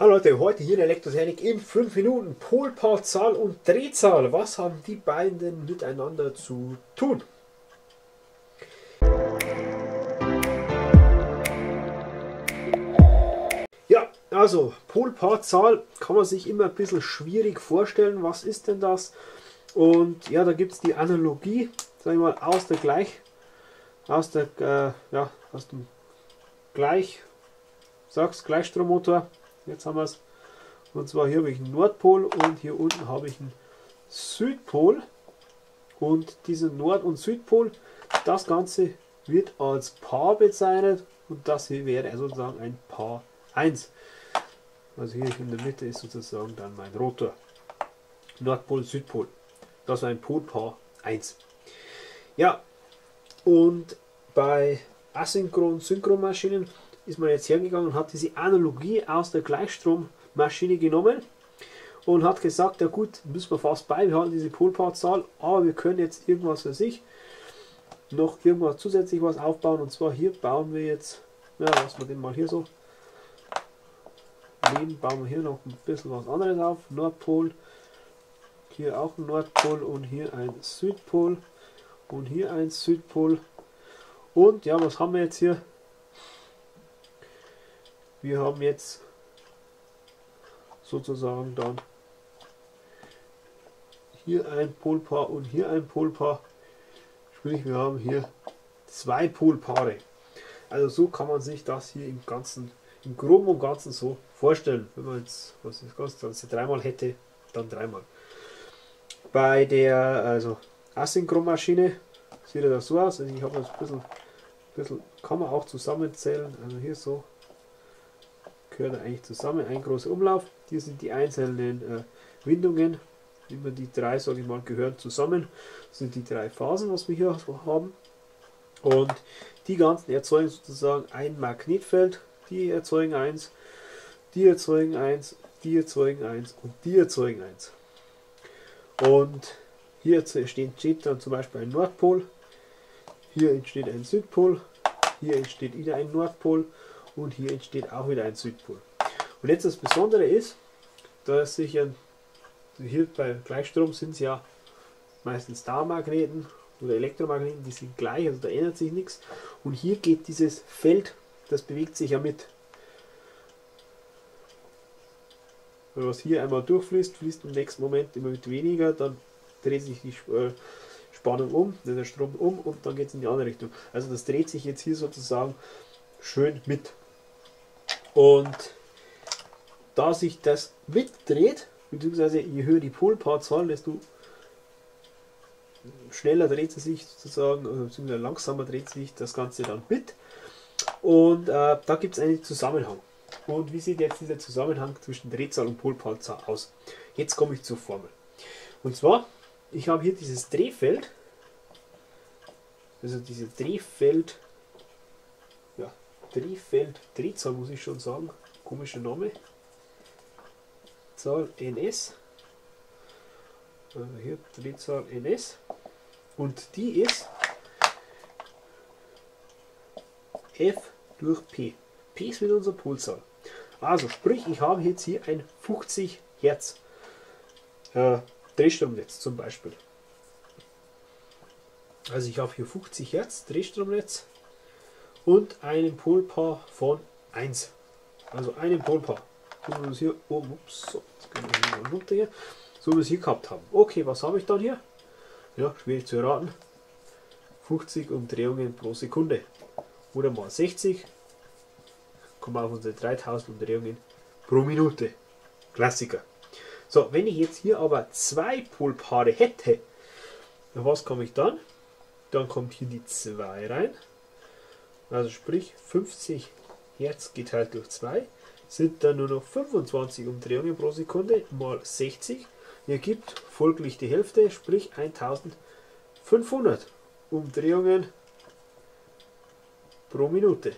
Hallo Leute, heute hier in Elektrotechnik in 5 Minuten. Polpaarzahl und Drehzahl. Was haben die beiden miteinander zu tun? Ja, also Polpaarzahl kann man sich immer ein bisschen schwierig vorstellen. Was ist denn das? Und ja, da gibt es die Analogie, sag ich mal, aus der Gleich, aus der, äh, ja, aus dem Gleich, sag's Gleichstrommotor Jetzt haben wir es. Und zwar hier habe ich einen Nordpol und hier unten habe ich einen Südpol. Und diesen Nord- und Südpol, das Ganze wird als Paar bezeichnet und das hier wäre sozusagen ein Paar 1. Also hier in der Mitte ist sozusagen dann mein Rotor. Nordpol, Südpol. Das war ein Polpaar 1. Ja, und bei asynchron-synchron-Maschinen ist man jetzt hergegangen und hat diese Analogie aus der Gleichstrommaschine genommen und hat gesagt, ja gut, müssen wir fast bei, wir haben diese Polpartzahl, aber wir können jetzt irgendwas für sich noch irgendwas zusätzlich was aufbauen. Und zwar hier bauen wir jetzt, ja, lassen wir den mal hier so nehmen, bauen wir hier noch ein bisschen was anderes auf, Nordpol, hier auch ein Nordpol und hier ein Südpol und hier ein Südpol. Und ja, was haben wir jetzt hier? Wir haben jetzt sozusagen dann hier ein Polpaar und hier ein Polpaar. Sprich, wir haben hier zwei Polpaare. Also so kann man sich das hier im Ganzen, im Groben und Ganzen so vorstellen. Wenn man jetzt was das Ganze dreimal hätte, dann dreimal. Bei der also Asynchronmaschine sieht das so aus. Also ich habe das ein bisschen, ein bisschen, kann man auch zusammenzählen. Also hier so gehören eigentlich zusammen. Ein großer Umlauf. Hier sind die einzelnen äh, Windungen. Immer die drei, sage ich mal, gehören zusammen. Das sind die drei Phasen, was wir hier haben. Und die ganzen erzeugen sozusagen ein Magnetfeld. Die erzeugen eins, die erzeugen eins, die erzeugen eins und die erzeugen eins. Und hier entsteht dann zum Beispiel ein Nordpol. Hier entsteht ein Südpol. Hier entsteht wieder ein Nordpol und hier entsteht auch wieder ein Südpol. Und jetzt das Besondere ist, dass sich ein, hier bei Gleichstrom sind es ja meistens Dauermagneten oder Elektromagneten, die sind gleich, also da ändert sich nichts. Und hier geht dieses Feld, das bewegt sich ja mit. was hier einmal durchfließt, fließt im nächsten Moment immer mit weniger, dann dreht sich die äh, Spannung um, der Strom um und dann geht es in die andere Richtung. Also das dreht sich jetzt hier sozusagen schön mit. Und da sich das mitdreht, beziehungsweise je höher die Polpaarzahl, desto schneller dreht sie sich sozusagen, beziehungsweise langsamer dreht sich das Ganze dann mit. Und äh, da gibt es einen Zusammenhang. Und wie sieht jetzt dieser Zusammenhang zwischen Drehzahl und Polpaarzahl aus? Jetzt komme ich zur Formel. Und zwar, ich habe hier dieses Drehfeld, also diese Drehfeld Drehfeld, Drehzahl muss ich schon sagen, komischer Name. Zahl NS. Also hier Drehzahl NS. Und die ist F durch P. P ist wieder unser Polzahl. Also sprich, ich habe jetzt hier ein 50 Hertz äh, Drehstromnetz zum Beispiel. Also ich habe hier 50 Hertz Drehstromnetz und einem Polpaar von 1. Also einem Polpaar. So wie wir es hier oben, ups, so, runter hier. So wie wir es hier gehabt haben. Okay, was habe ich dann hier? Ja, schwierig zu erraten. 50 Umdrehungen pro Sekunde. Oder mal 60. Kommen wir auf unsere 3000 Umdrehungen pro Minute. Klassiker. So, wenn ich jetzt hier aber zwei Polpaare hätte, was komme ich dann? Dann kommt hier die 2 rein. Also sprich 50 Hertz geteilt durch 2 sind dann nur noch 25 Umdrehungen pro Sekunde mal 60 ergibt folglich die Hälfte, sprich 1500 Umdrehungen pro Minute.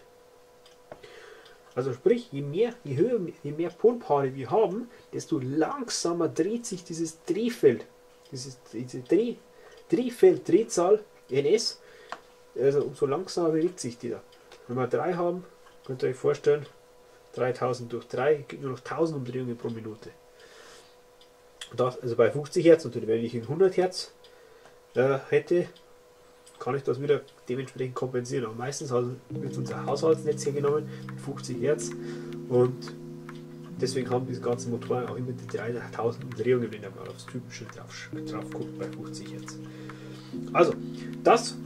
Also sprich, je mehr, je höher, je mehr Polpaare wir haben, desto langsamer dreht sich dieses Drehfeld, dieses, diese Dreh, Drehfeld-Drehzahl NS also umso langsamer bewegt sich die da. Wenn wir drei haben, könnt ihr euch vorstellen, 3000 durch 3 gibt nur noch 1000 Umdrehungen pro Minute. Das, also bei 50 Hertz natürlich, wenn ich in 100 Hertz äh, hätte, kann ich das wieder dementsprechend kompensieren. Aber meistens wird unser Haushaltsnetz hergenommen mit 50 Hertz und deswegen haben diese ganzen Motoren auch immer die 3000 Umdrehungen, wenn man aufs typische drauf, drauf guckt bei 50 Hertz. Also, das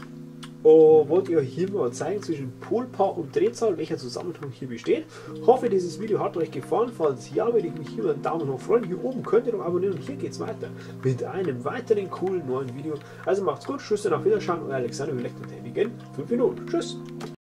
wollte ich euch hier mal zeigen zwischen Polpaar und Drehzahl, welcher Zusammenhang hier besteht. Hoffe, dieses Video hat euch gefallen. Falls ja, würde ich mich hier über einen Daumen hoch freuen. Hier oben könnt ihr noch abonnieren und hier geht es weiter mit einem weiteren coolen neuen Video. Also macht's gut, Tschüss und auf Wiederschauen, euer Alexander Elektrotechnik in 5 Minuten. Tschüss!